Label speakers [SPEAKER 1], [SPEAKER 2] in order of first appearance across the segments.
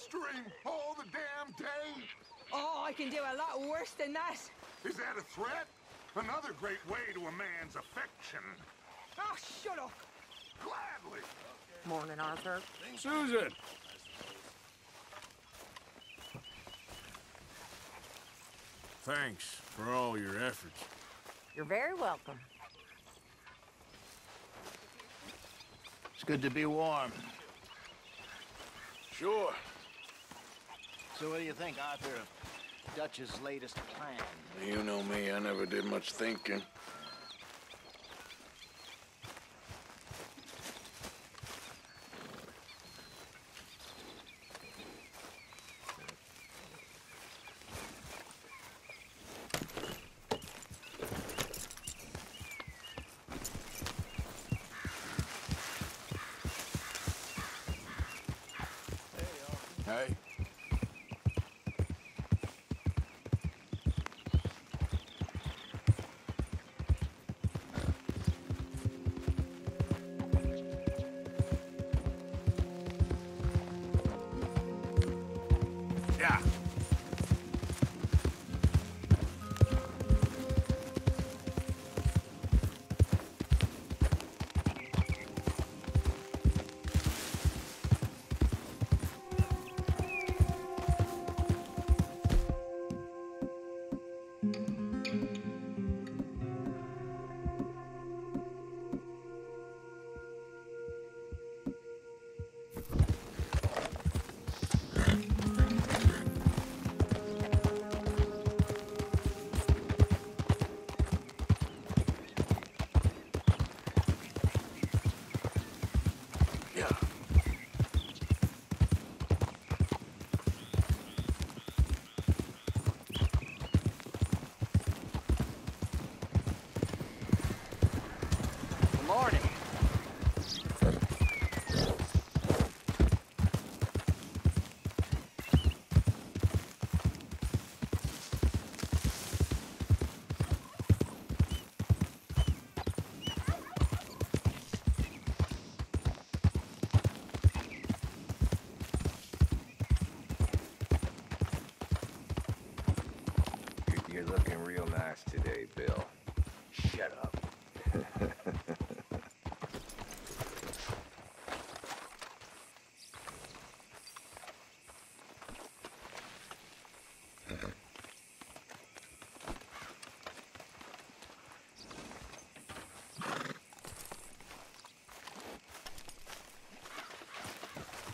[SPEAKER 1] pestering all the damn day?
[SPEAKER 2] Oh, I can do a lot worse than that.
[SPEAKER 1] Is that a threat? Another great way to a man's affection.
[SPEAKER 2] Oh, shut up.
[SPEAKER 1] Gladly.
[SPEAKER 3] Morning, Arthur.
[SPEAKER 4] Susan! Thanks for all your efforts.
[SPEAKER 3] You're very welcome.
[SPEAKER 5] It's good to be warm.
[SPEAKER 4] Sure.
[SPEAKER 5] So what do you think, Arthur, of Dutch's latest plan?
[SPEAKER 4] You know me, I never did much thinking.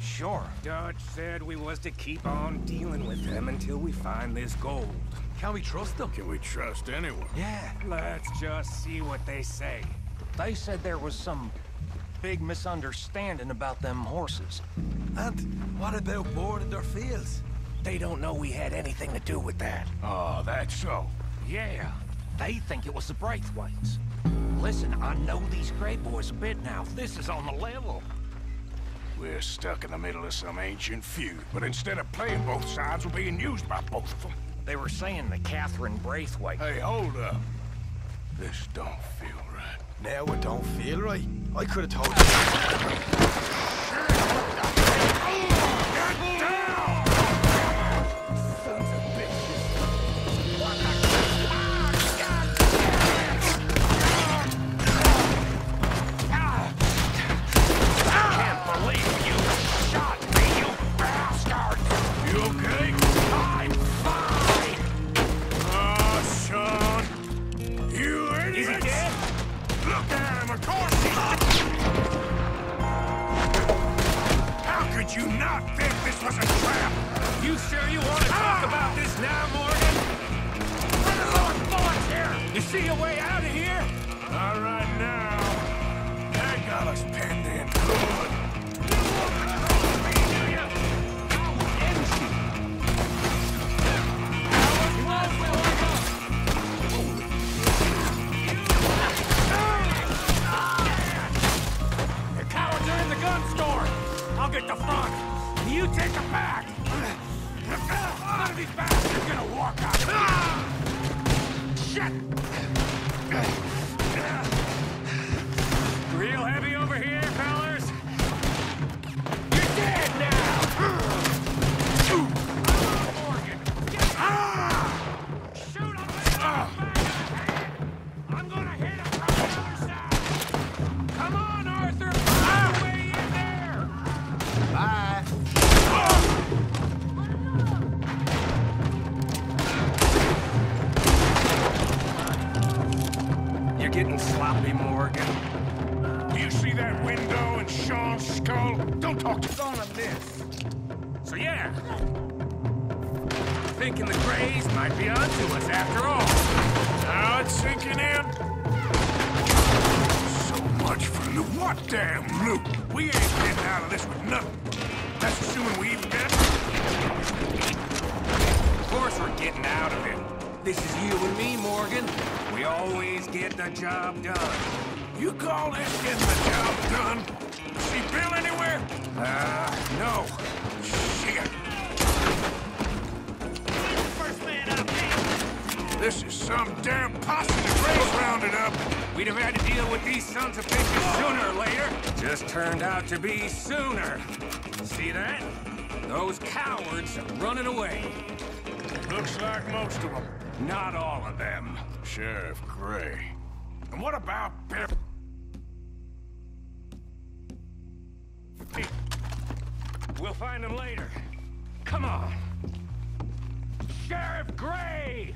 [SPEAKER 6] Sure. Dutch said we was to keep on dealing with them until we find this gold.
[SPEAKER 7] Can we trust them?
[SPEAKER 4] Can we trust anyone?
[SPEAKER 7] Yeah.
[SPEAKER 6] Let's just see what they say.
[SPEAKER 7] They said there was some big misunderstanding about them horses.
[SPEAKER 8] And what about boarding their fields?
[SPEAKER 6] They don't know we had anything to do with that.
[SPEAKER 4] Oh, that's so.
[SPEAKER 7] Yeah, they think it was the Braithwaites. Listen, I know these Gray Boys a bit now. This is on the level.
[SPEAKER 4] We're stuck in the middle of some ancient feud, but instead of playing both sides, we're being used by both of them.
[SPEAKER 7] They were saying the Catherine Braithwaite...
[SPEAKER 4] Hey, hold up. This don't feel right.
[SPEAKER 8] Now it don't feel right. I could have told you.
[SPEAKER 6] Getting sloppy, Morgan.
[SPEAKER 4] Do you see that window in Sean's skull? Don't talk to
[SPEAKER 6] on a. So yeah. Thinking the Grays might be onto us after all.
[SPEAKER 4] Now it's sinking in. So much for loot. What damn loot? We ain't getting out of this with nothing. That's assuming we even get.
[SPEAKER 6] Of course we're getting out of it. This is you and me, Morgan. We always get the job done.
[SPEAKER 4] You call this getting the job done? See Bill anywhere?
[SPEAKER 6] Uh, no.
[SPEAKER 4] Shit. This is some damn posse the Grays rounded up.
[SPEAKER 6] We'd have had to deal with these sons of bitches sooner or later. Just turned out to be sooner. See that? Those cowards are running away.
[SPEAKER 4] Looks like most of them.
[SPEAKER 6] Not all of them.
[SPEAKER 4] Sheriff Gray. And what about Bill?
[SPEAKER 6] We'll find them later. Come on. Sheriff Gray!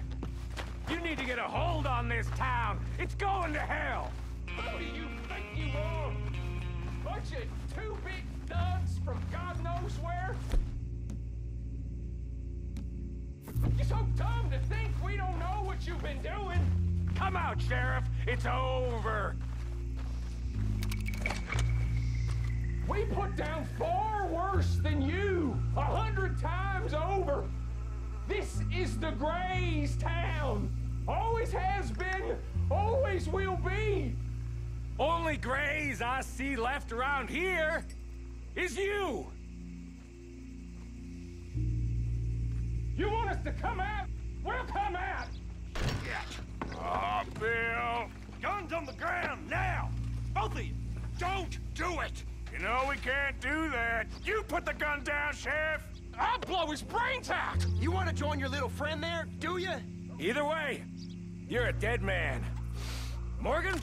[SPEAKER 6] You need to get a hold on this town. It's going to hell.
[SPEAKER 9] Who do you think you are? Bunch of two big thugs from God knows where? You're so dumb to think we don't know what you've been doing.
[SPEAKER 6] Come out, Sheriff. It's over.
[SPEAKER 9] We put down far worse than you, a hundred times over. This is the Grays town. Always has been, always will be.
[SPEAKER 6] Only Grays I see left around here is you.
[SPEAKER 9] Us to come out? We'll come out. Yeah.
[SPEAKER 4] Oh, Bill. Guns on the ground, now! Both of you! Don't do it! You know we can't do that. You put the gun down, Sheriff!
[SPEAKER 9] I'll blow his brains out.
[SPEAKER 8] You want to join your little friend there, do you?
[SPEAKER 6] Either way, you're a dead man. Morgan?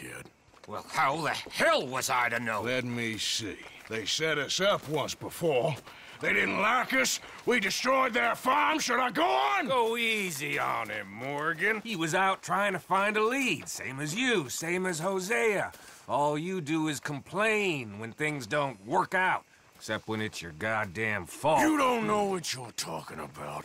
[SPEAKER 4] Kid.
[SPEAKER 7] Well, how the hell was I to know?
[SPEAKER 4] Let me see. They set us up once before. They didn't like us. We destroyed their farm. Should I go on?
[SPEAKER 6] Go easy on him, Morgan. He was out trying to find a lead, same as you, same as Hosea. All you do is complain when things don't work out, except when it's your goddamn fault.
[SPEAKER 4] You don't know what you're talking about.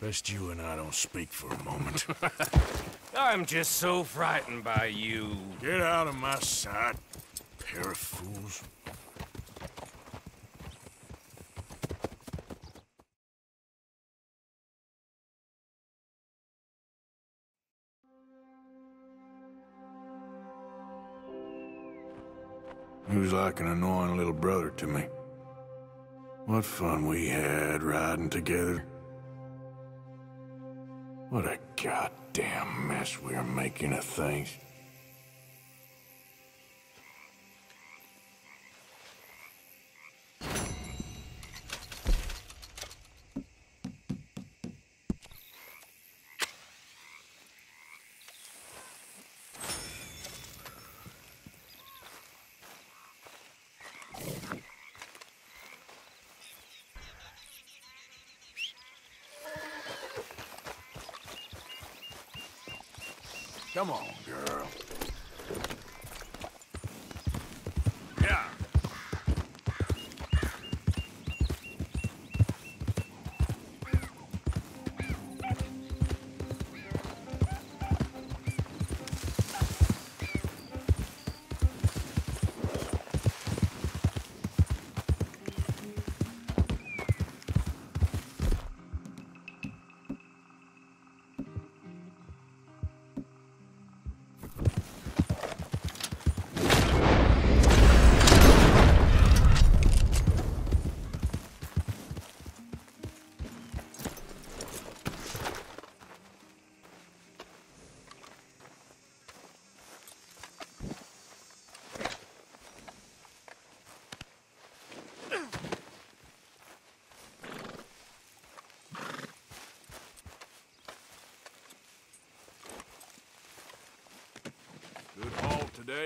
[SPEAKER 4] best you and I don't speak for a moment.
[SPEAKER 6] I'm just so frightened by you.
[SPEAKER 4] Get out of my sight, pair of fools. He was like an annoying little brother to me. What fun we had riding together. What a goddamn mess we are making of things.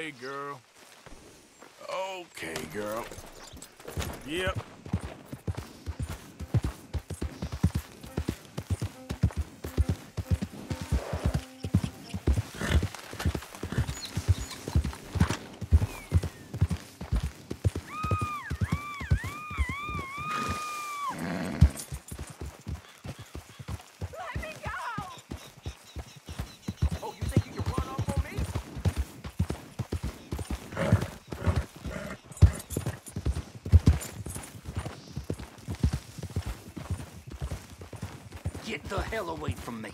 [SPEAKER 4] Today, girl. Okay, girl. Yep.
[SPEAKER 7] Hell away from me.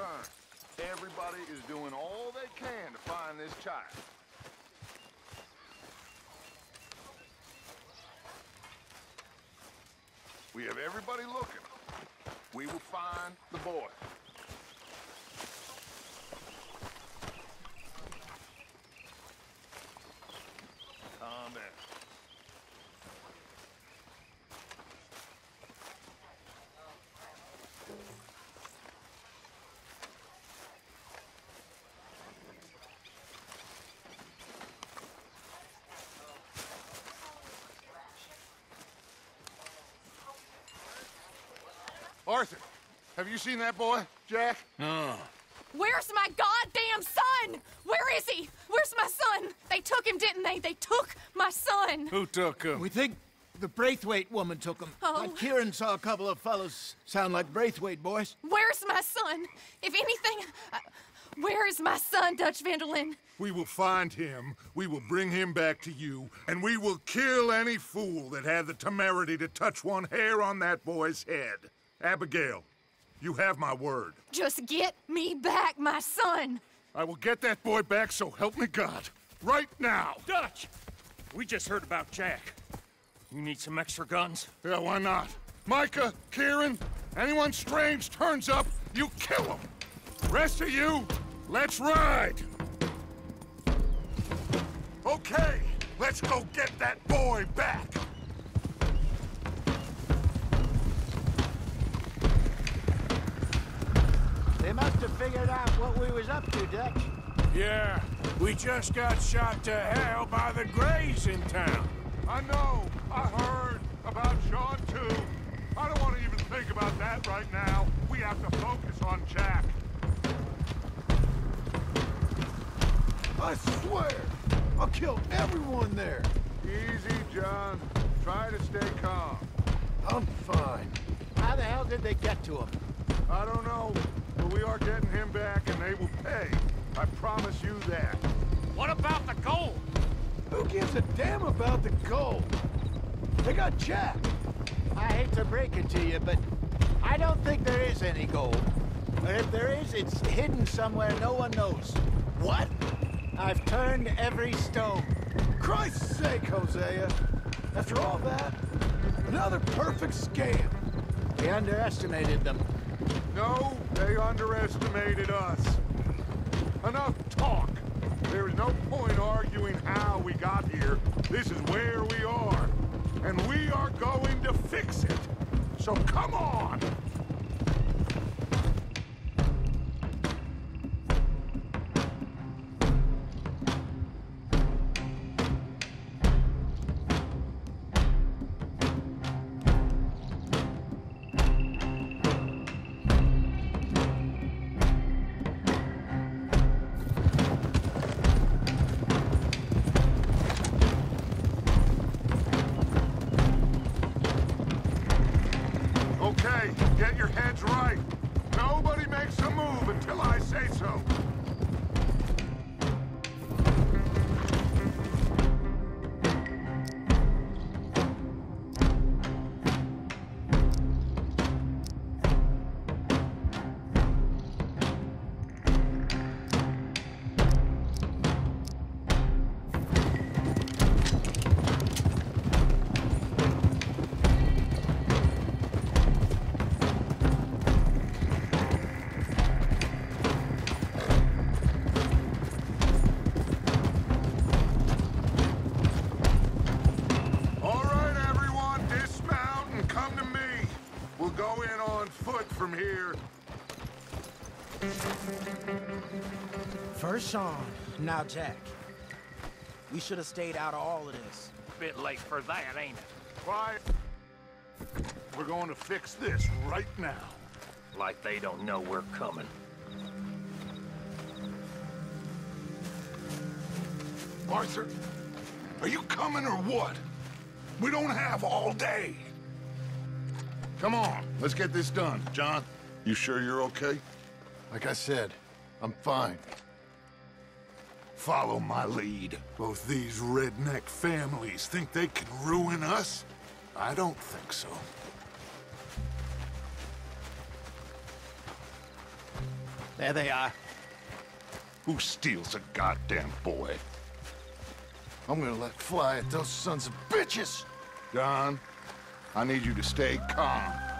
[SPEAKER 1] Concerned. Everybody is doing all they can to find this child. We have everybody looking. We will find the boy. Calm down. Arthur, have you seen that boy, Jack? No.
[SPEAKER 2] Where's my goddamn son? Where is he? Where's my son? They took him, didn't they? They took my son.
[SPEAKER 6] Who took him?
[SPEAKER 5] We think the Braithwaite woman took him.
[SPEAKER 2] Oh.
[SPEAKER 5] Like Kieran saw a couple of fellows sound like Braithwaite boys.
[SPEAKER 2] Where's my son? If anything, uh, where is my son, Dutch van der Linde?
[SPEAKER 1] We will find him, we will bring him back to you, and we will kill any fool that had the temerity to touch one hair on that boy's head. Abigail, you have my word.
[SPEAKER 2] Just get me back, my son.
[SPEAKER 1] I will get that boy back, so help me God. Right now.
[SPEAKER 4] Dutch! We just heard about Jack. You need some extra guns?
[SPEAKER 1] Yeah, why not? Micah, Kieran, anyone strange turns up, you kill them! Rest of you, let's ride. Okay, let's go get that boy back.
[SPEAKER 5] They must have figured out what we was up to, Dutch.
[SPEAKER 6] Yeah, we just got shot to hell by the Grays in town.
[SPEAKER 1] I know, I heard about Sean too. I don't want to even think about that right now. We have to focus on Jack.
[SPEAKER 8] I swear, I'll kill everyone there.
[SPEAKER 1] Easy, John. Try to stay calm.
[SPEAKER 8] I'm fine.
[SPEAKER 5] How the hell did they get to him?
[SPEAKER 1] I don't know, we are getting him back and they will pay. I promise you that.
[SPEAKER 4] What about the gold?
[SPEAKER 8] Who gives a damn about the gold? They got Jack.
[SPEAKER 5] I hate to break it to you, but I don't think there is any gold. But if there is, it's hidden somewhere no one knows.
[SPEAKER 8] What?
[SPEAKER 5] I've turned every stone.
[SPEAKER 8] Christ's sake, Hosea. After all that, another perfect scam.
[SPEAKER 5] We underestimated them.
[SPEAKER 1] No, they underestimated us. Enough talk. There is no point arguing how we got here. This is where we are. And we are going to fix it. So come on!
[SPEAKER 10] Sean, now Jack. We should have stayed out of all of this.
[SPEAKER 4] Bit late for that, ain't it?
[SPEAKER 1] Quiet. We're going to fix this right now.
[SPEAKER 7] Like they don't know we're coming.
[SPEAKER 1] Arthur, are you coming or what? We don't have all day. Come on, let's get this done. John, you sure you're okay?
[SPEAKER 8] Like I said, I'm fine.
[SPEAKER 1] Follow my lead. Both these redneck families think they can ruin us? I don't think so.
[SPEAKER 5] There they are.
[SPEAKER 1] Who steals a goddamn boy?
[SPEAKER 8] I'm gonna let fly at those sons of bitches!
[SPEAKER 1] Don, I need you to stay calm.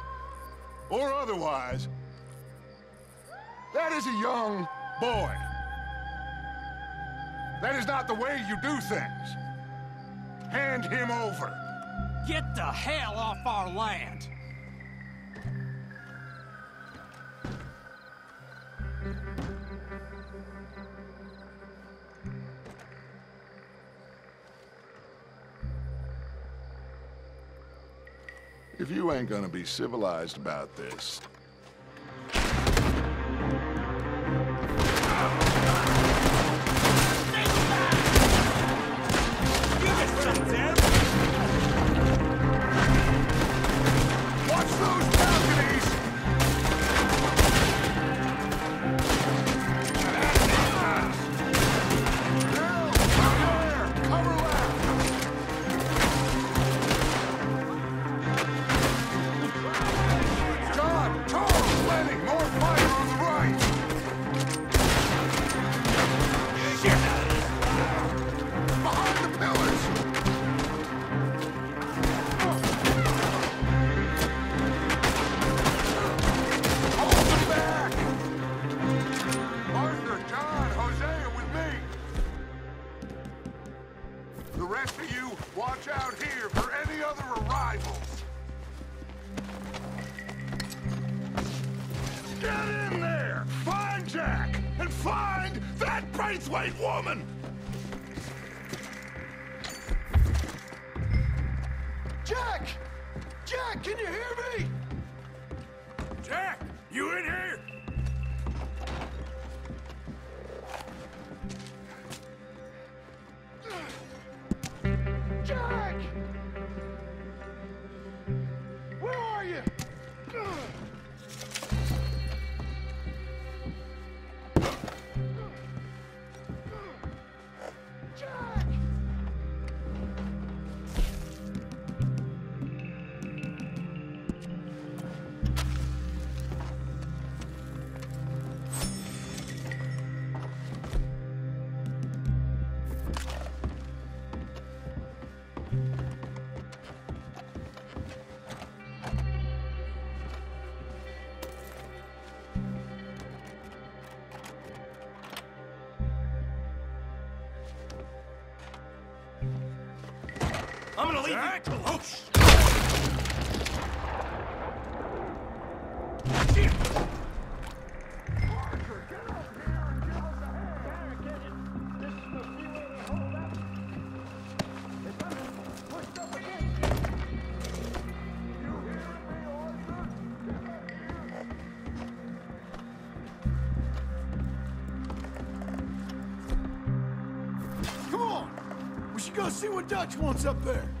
[SPEAKER 1] or otherwise, that is a young boy. That is not the way you do things. Hand him over.
[SPEAKER 11] Get the hell off our land!
[SPEAKER 1] Ain't gonna be civilized about this, Jack,
[SPEAKER 8] can you hear me? See what Dutch wants up there.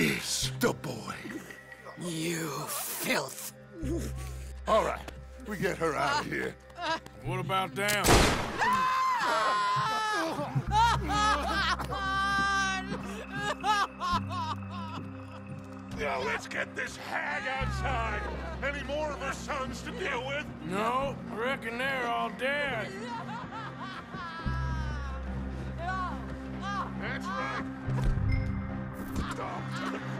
[SPEAKER 1] is the boy?
[SPEAKER 2] You filth.
[SPEAKER 1] All right, we get her out of here.
[SPEAKER 4] What about down?
[SPEAKER 1] Now let's get this hag outside. Any more of her sons to deal with?
[SPEAKER 4] No, I reckon they're all dead.
[SPEAKER 1] That's right. Stop.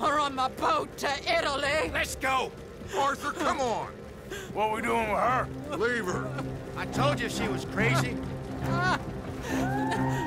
[SPEAKER 2] or on my boat to Italy.
[SPEAKER 5] Let's go!
[SPEAKER 1] Arthur, come on.
[SPEAKER 4] What we doing with her?
[SPEAKER 1] Leave her.
[SPEAKER 5] I told you she was crazy.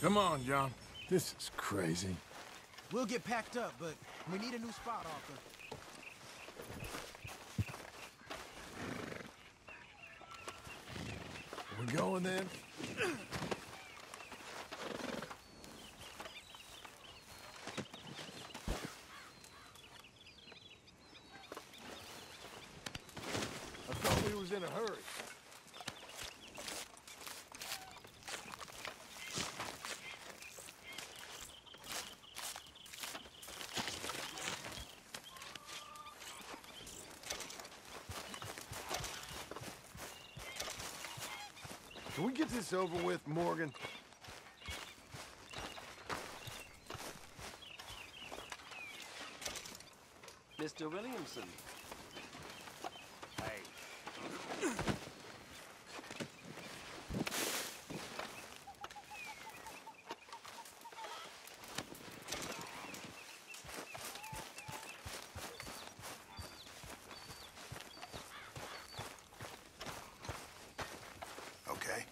[SPEAKER 4] Come on, John.
[SPEAKER 8] This is crazy.
[SPEAKER 5] We'll get packed up, but we need a new spot, Arthur.
[SPEAKER 8] Are going then? I thought we was in a hurry. Can we get this over with, Morgan?
[SPEAKER 12] Mr. Williamson.
[SPEAKER 8] Okay.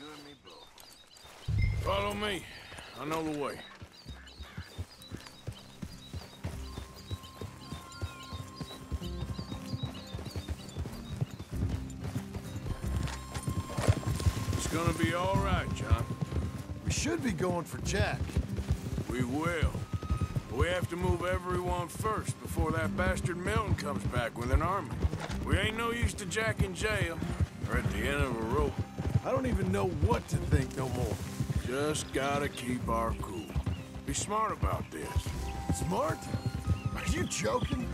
[SPEAKER 12] You and me both.
[SPEAKER 4] Follow me. I know the way. It's gonna be all right, John.
[SPEAKER 8] We should be going for Jack.
[SPEAKER 4] We will. We have to move everyone first before that bastard Milton comes back with an army. We ain't no use to Jack in jail or at the end of a rope.
[SPEAKER 8] I don't even know what to think no more.
[SPEAKER 4] Just gotta keep our cool. Be smart about this.
[SPEAKER 8] Smart? Are you joking?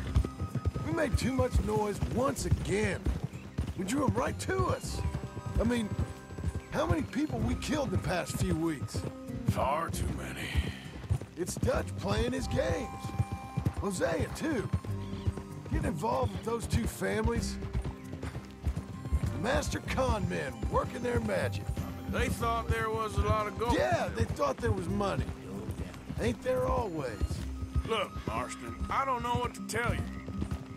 [SPEAKER 8] We made too much noise once again. We drew them right to us. I mean, how many people we killed the past few weeks.
[SPEAKER 4] Far too many.
[SPEAKER 8] It's Dutch playing his games. Hosea, too. Getting involved with those two families. The master con men working their magic.
[SPEAKER 4] They thought there was a lot of gold.
[SPEAKER 8] Yeah, they thought there was money. Ain't there always?
[SPEAKER 4] Look, Marston, I don't know what to tell you.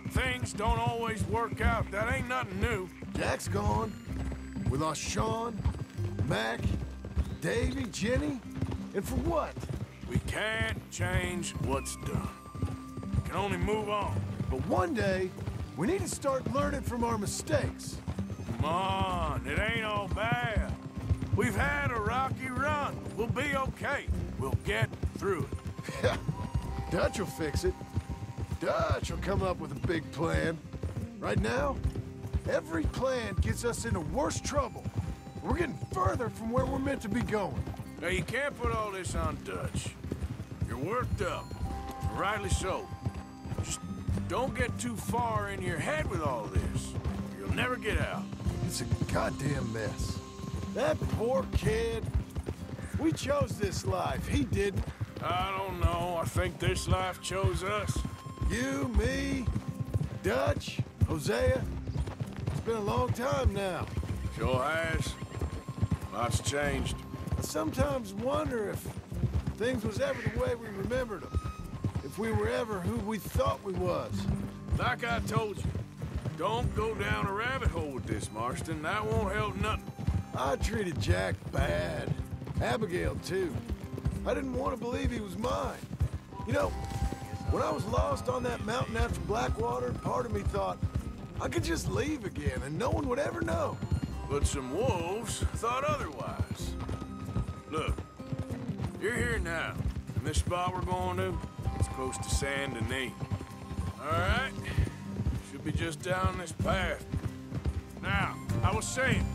[SPEAKER 4] Things don't always work out. That ain't nothing new.
[SPEAKER 8] Jack's gone. We lost Sean, Mac, Davy, Jenny. And for what?
[SPEAKER 4] We can't change what's done. We can only move on.
[SPEAKER 8] But one day, we need to start learning from our mistakes.
[SPEAKER 4] Come on, it ain't all bad. We've had a rocky run. We'll be okay. We'll get through it.
[SPEAKER 8] Dutch will fix it. Dutch will come up with a big plan. Right now, every plan gets us into worse trouble. We're getting further from where we're meant to be going.
[SPEAKER 4] Now, you can't put all this on Dutch. You're worked up. Rightly so. Just don't get too far in your head with all this. You'll never get out.
[SPEAKER 8] It's a goddamn mess. That poor kid. We chose this life. He didn't.
[SPEAKER 4] I don't know. I think this life chose us.
[SPEAKER 8] You, me, Dutch, Hosea. It's been a long time now.
[SPEAKER 4] Sure has. Lots changed.
[SPEAKER 8] I sometimes wonder if things was ever the way we remembered them. If we were ever who we thought we was.
[SPEAKER 4] Like I told you, don't go down a rabbit hole with this, Marston. That won't help nothing.
[SPEAKER 8] I treated Jack bad. Abigail, too. I didn't want to believe he was mine. You know, when I was lost on that mountain after Blackwater, part of me thought I could just leave again and no one would ever know.
[SPEAKER 4] But some wolves thought otherwise. Look, you're here now. And this spot we're going to, it's close to Saint Denis. All right? Should be just down this path. Now, I was saying,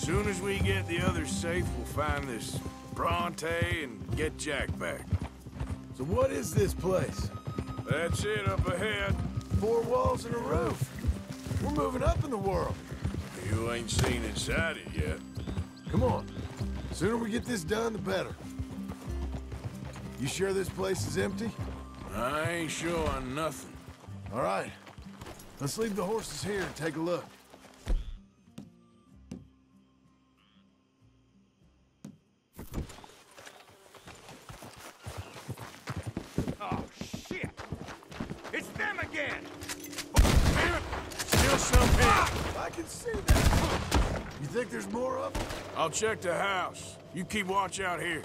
[SPEAKER 4] soon as we get the others safe, we'll find this Bronte and get Jack back.
[SPEAKER 8] So what is this place?
[SPEAKER 4] That's it up ahead.
[SPEAKER 8] Four walls and a roof. We're moving up in the world.
[SPEAKER 4] You ain't seen inside it yet.
[SPEAKER 8] Come on. Sooner we get this done, the better. You sure this place is empty?
[SPEAKER 4] I ain't sure on nothing.
[SPEAKER 8] All right. Let's leave the horses here and take a look.
[SPEAKER 4] Check the house. You keep watch out here.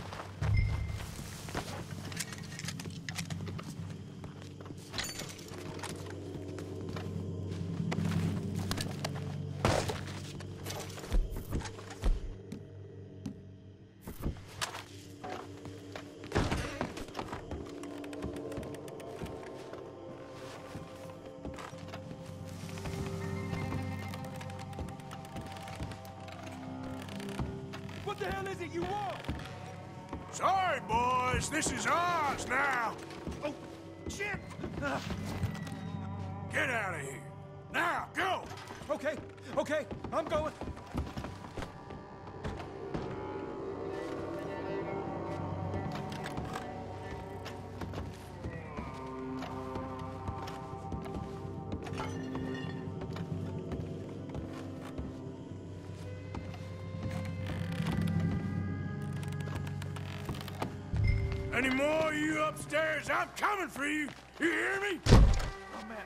[SPEAKER 4] Any more of you upstairs? I'm coming for you. You hear me?
[SPEAKER 9] Oh, man.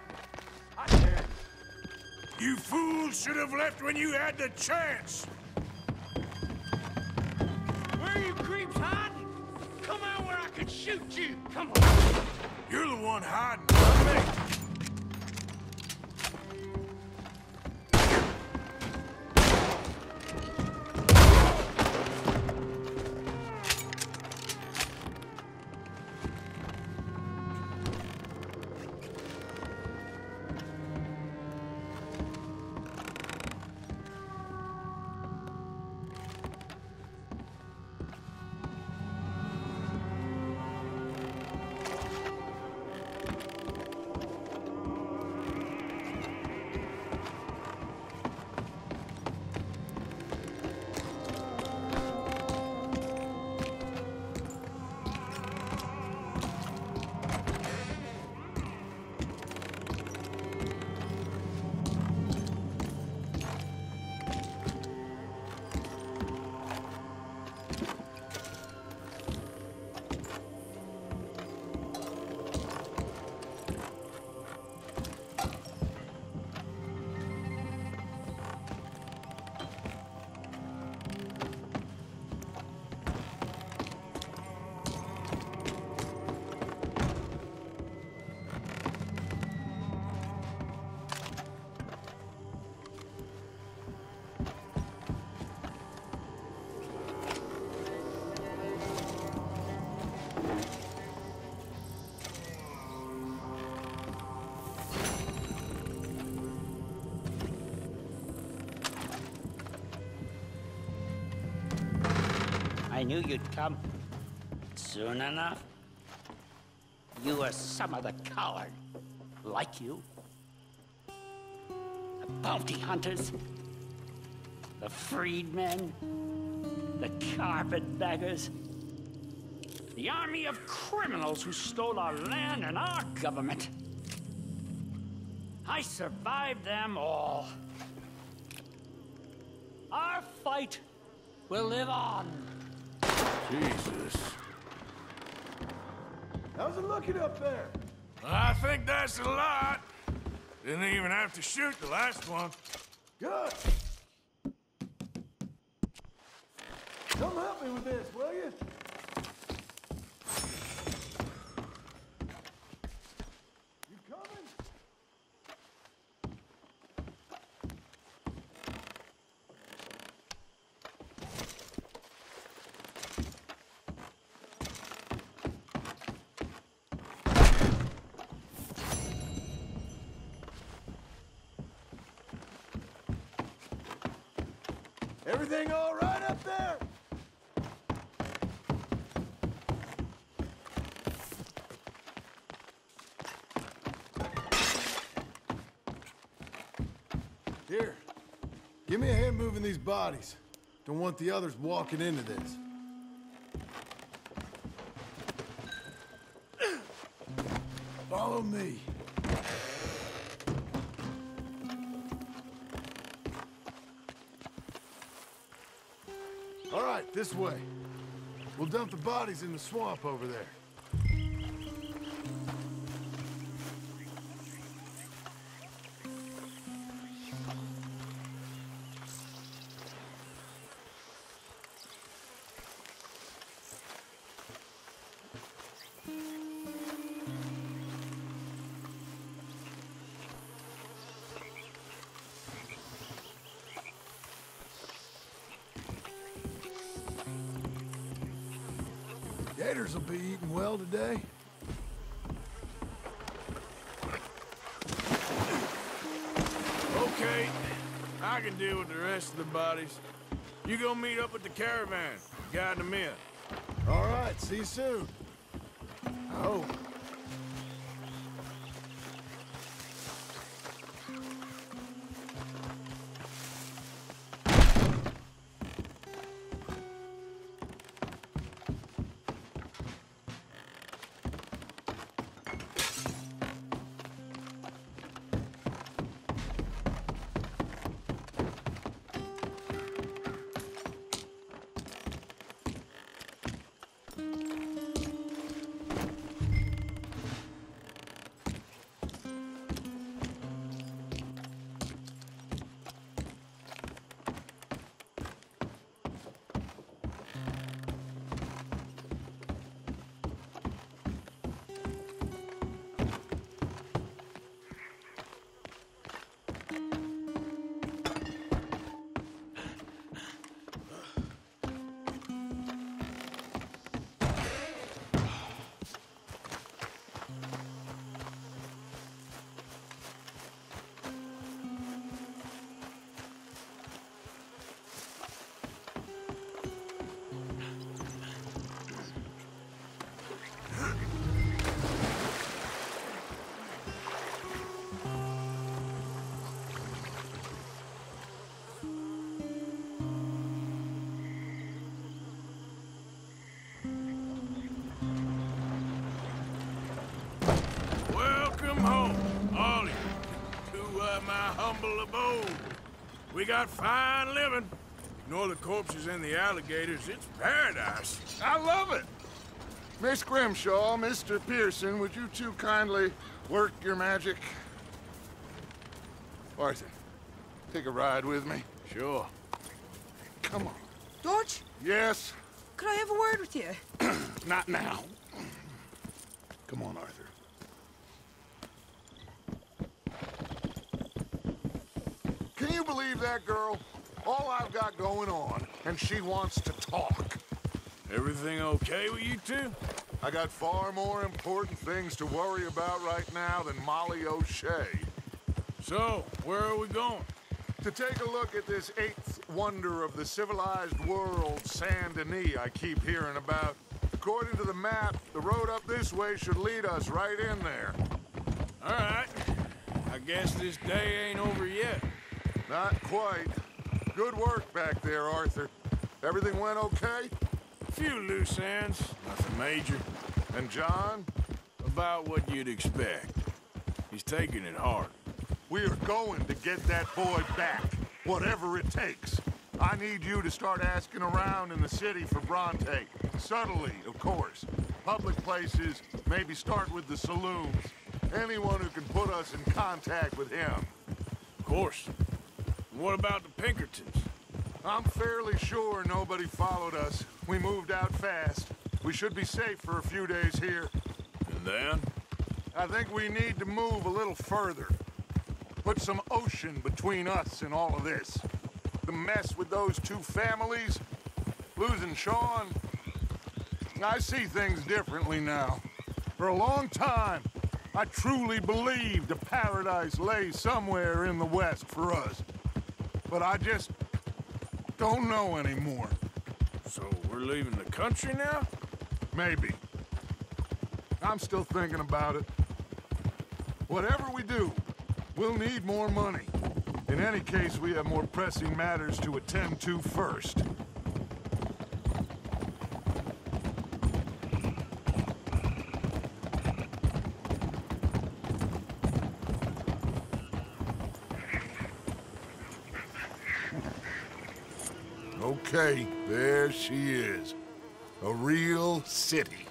[SPEAKER 9] I can't.
[SPEAKER 4] You fools should have left when you had the chance.
[SPEAKER 9] Where are you creeps hiding? Come out where I can shoot you. Come on.
[SPEAKER 4] You're the one hiding
[SPEAKER 13] knew you'd come. Soon enough. You are some of the coward. Like you. The bounty hunters. The freedmen. The carpetbaggers. The army of criminals who stole our land and our government. I survived them all. Our fight will live on.
[SPEAKER 4] Jesus.
[SPEAKER 8] How's it looking up there?
[SPEAKER 4] I think that's a lot. Didn't even have to shoot the last one.
[SPEAKER 8] Good. Come help me with this, will you? You coming? Everything all right up there? Here, give me a hand moving these bodies. Don't want the others walking into this. Follow me. This way. We'll dump the bodies in the swamp over there. Gators will be eating well today.
[SPEAKER 4] Okay, I can deal with the rest of the bodies. You go meet up with the caravan, guide them in.
[SPEAKER 8] All right, see you soon. I hope.
[SPEAKER 4] We got fine living. Ignore the corpses and the alligators. It's paradise.
[SPEAKER 1] I love it. Miss Grimshaw, Mr. Pearson, would you two kindly work your magic? Arthur, take a ride with me.
[SPEAKER 4] Sure.
[SPEAKER 1] Come on.
[SPEAKER 14] George?
[SPEAKER 1] Yes?
[SPEAKER 14] could I have a word with you?
[SPEAKER 1] Not now. Come on, Arthur. Can you believe that girl? All I've got going on, and she wants to talk.
[SPEAKER 4] Everything okay with you two?
[SPEAKER 1] I got far more important things to worry about right now than Molly O'Shea.
[SPEAKER 4] So, where are we going?
[SPEAKER 1] To take a look at this eighth wonder of the civilized world, Saint Denis, I keep hearing about. According to the map, the road up this way should lead us right in there.
[SPEAKER 4] All right. I guess this day ain't over yet.
[SPEAKER 1] Not quite. Good work back there, Arthur. Everything went okay?
[SPEAKER 4] A Few loose ends, nothing major.
[SPEAKER 1] And John?
[SPEAKER 4] About what you'd expect. He's taking it hard.
[SPEAKER 1] We are going to get that boy back, whatever it takes. I need you to start asking around in the city for Bronte. Subtly, of course. Public places, maybe start with the saloons. Anyone who can put us in contact with him.
[SPEAKER 4] Of course. What about the Pinkertons?
[SPEAKER 1] I'm fairly sure nobody followed us. We moved out fast. We should be safe for a few days here.
[SPEAKER 4] And then?
[SPEAKER 1] I think we need to move a little further. Put some ocean between us and all of this. The mess with those two families, losing Sean. I see things differently now. For a long time, I truly believed a paradise lay somewhere in the west for us. But I just don't know anymore.
[SPEAKER 4] So we're leaving the country now?
[SPEAKER 1] Maybe. I'm still thinking about it. Whatever we do, we'll need more money. In any case, we have more pressing matters to attend to first. Okay, there she is. A real city.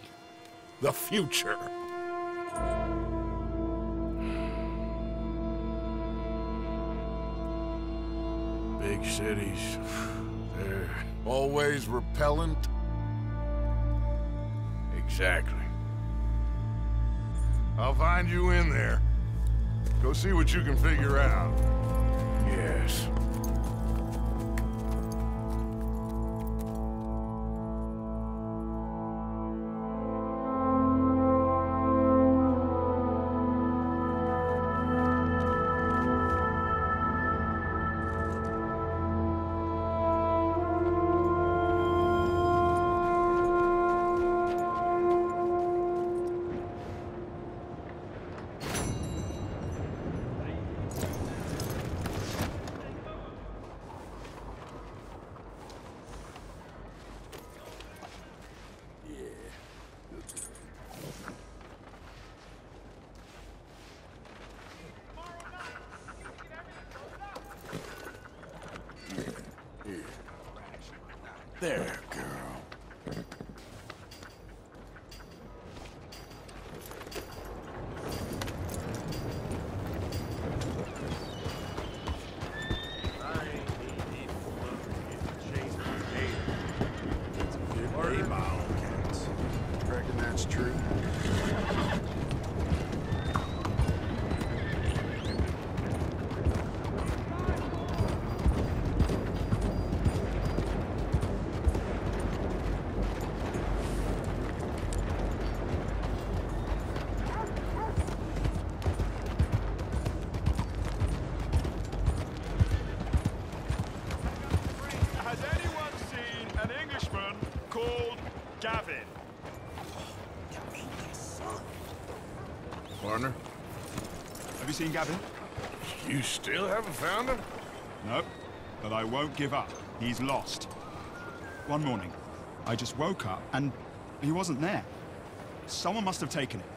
[SPEAKER 1] The future.
[SPEAKER 4] Big cities. They're
[SPEAKER 1] always repellent.
[SPEAKER 4] Exactly.
[SPEAKER 1] I'll find you in there. Go see what you can figure out.
[SPEAKER 4] There,
[SPEAKER 15] seen Gavin? you
[SPEAKER 4] still haven't found him?
[SPEAKER 15] No, but I won't give up. He's lost. One morning, I just woke up and he wasn't there. Someone must have taken him.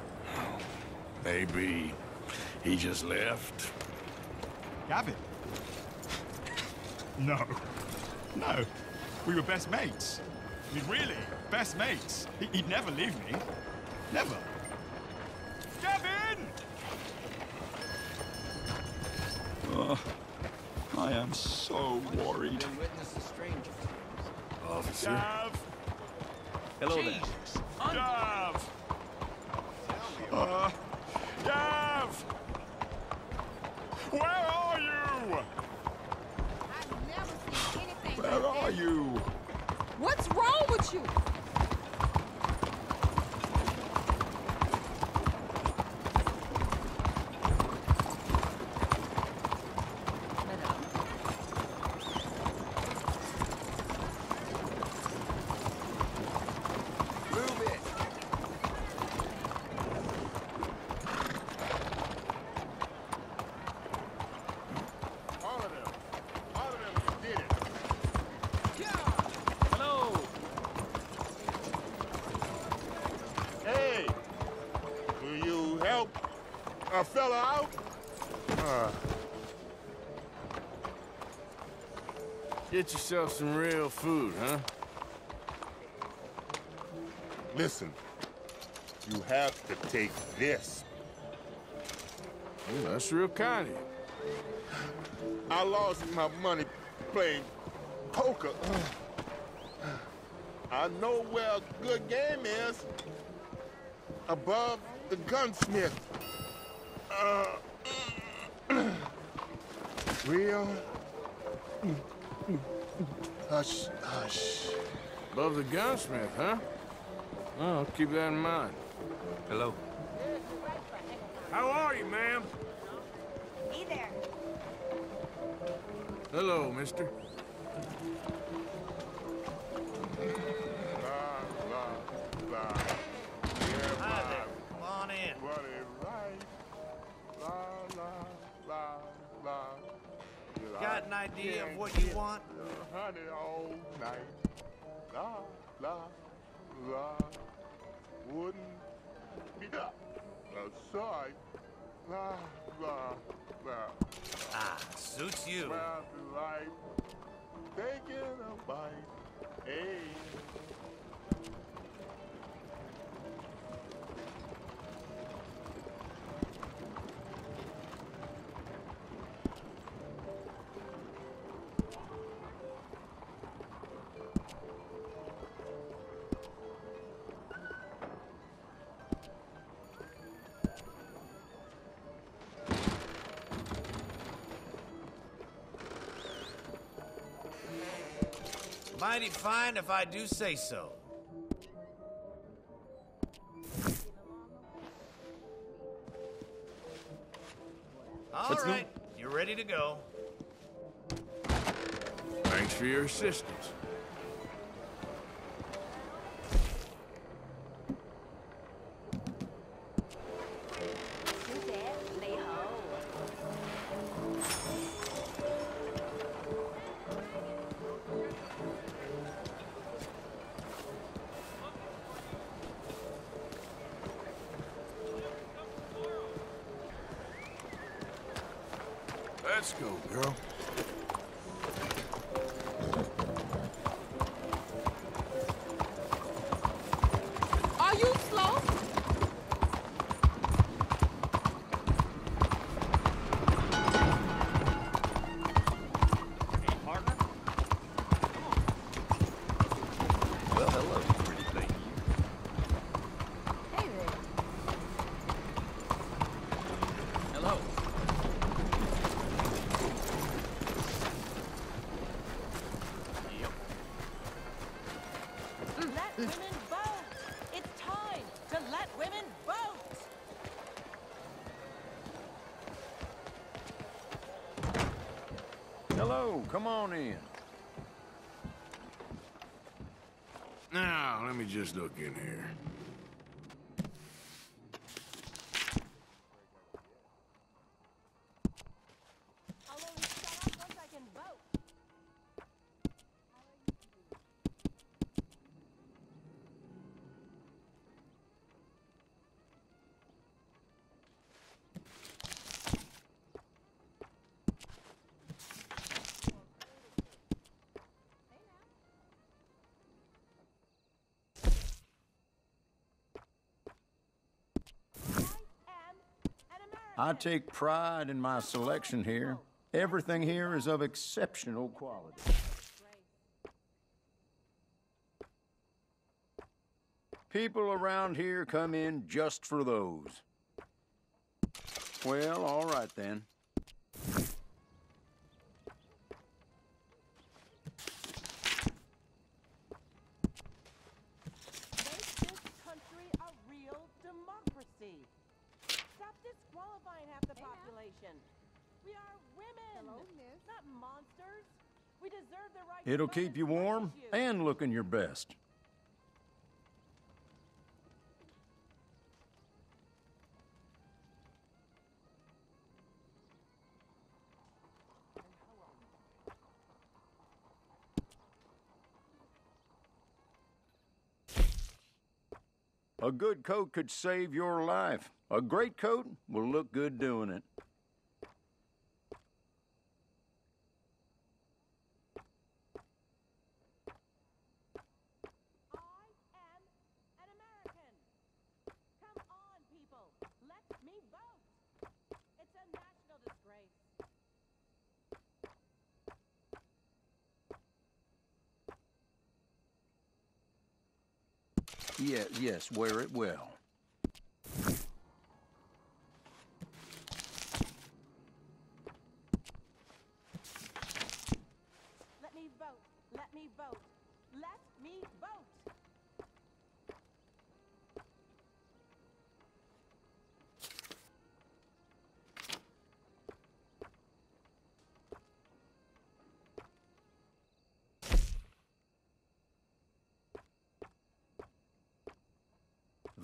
[SPEAKER 4] Maybe he just left.
[SPEAKER 15] Gavin? No. No. We were best mates. I mean, really, best mates. He- He'd never leave me. Never. Gavin! Oh, I am so worried.
[SPEAKER 4] Officer.
[SPEAKER 15] Gav!
[SPEAKER 12] Hello there.
[SPEAKER 15] Gav! Uh, Gav! Where are you? Where are you?
[SPEAKER 14] What's wrong with you?
[SPEAKER 10] a fella out? Uh,
[SPEAKER 4] Get yourself some real food, huh?
[SPEAKER 10] listen, you have to take this.
[SPEAKER 4] Well, that's real kind of you.
[SPEAKER 10] I lost my money playing poker. I know where a good game is. Above the gunsmith. Uh, real. Hush, hush.
[SPEAKER 4] Above the gunsmith, huh? Well, I'll keep that in mind.
[SPEAKER 16] Hello.
[SPEAKER 4] How are you, ma'am?
[SPEAKER 17] Hey there.
[SPEAKER 4] Hello, mister.
[SPEAKER 5] Got an idea of what you want?
[SPEAKER 10] Honey all night. La, la, la. Wouldn't be sight. La, la, la.
[SPEAKER 5] Ah, suits you.
[SPEAKER 10] Life, taking a bite. Hey.
[SPEAKER 5] Mighty fine if I do say so. All
[SPEAKER 4] Let's
[SPEAKER 5] right, you're ready to go.
[SPEAKER 4] Thanks for your assistance.
[SPEAKER 18] Come on in.
[SPEAKER 4] Now, let me just look in here.
[SPEAKER 17] I'll only shut up once I can vote.
[SPEAKER 18] I take pride in my selection here. Everything here is of exceptional quality. People around here come in just for those. Well, all right then.
[SPEAKER 17] Make this country a real democracy. Stop disqualifying half the population. We are women, not monsters. We deserve the right to
[SPEAKER 18] It'll keep you warm and looking your best. A good coat could save your life. A great coat will look good doing it.
[SPEAKER 17] an American. Come on, people. Let me vote. It's a national disgrace.
[SPEAKER 18] Yeah, yes, wear it well.
[SPEAKER 17] Let me vote. Let me vote. Let me vote.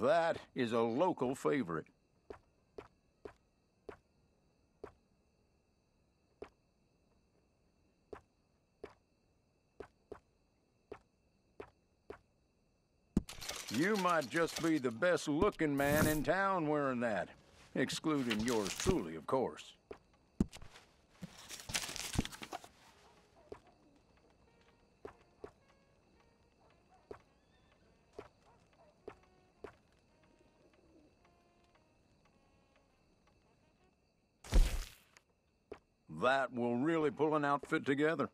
[SPEAKER 18] That is a local favorite. You might just be the best looking man in town wearing that. Excluding yours truly, of course. That will really pull an outfit together.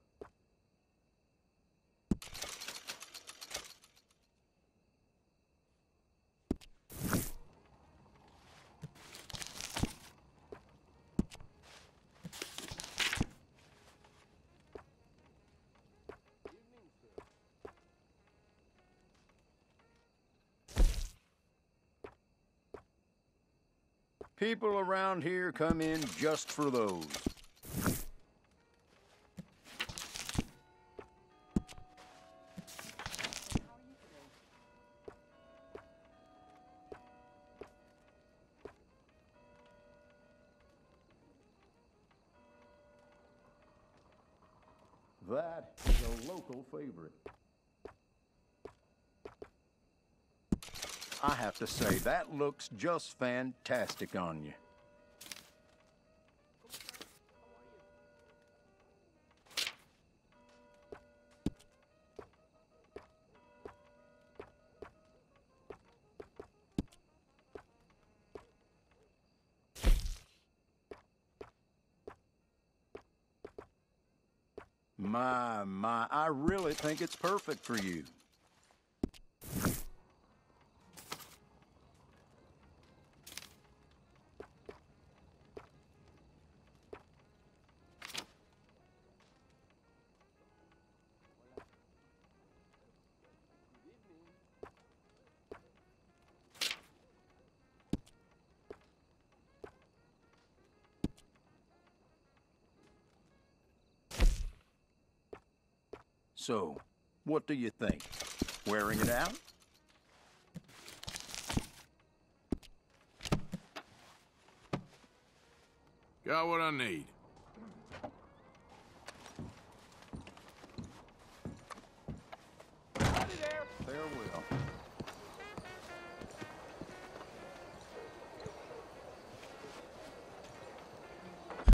[SPEAKER 18] People around here come in just for those. To say, that looks just fantastic on you. My, my, I really think it's perfect for you. So, what do you think? Wearing it out?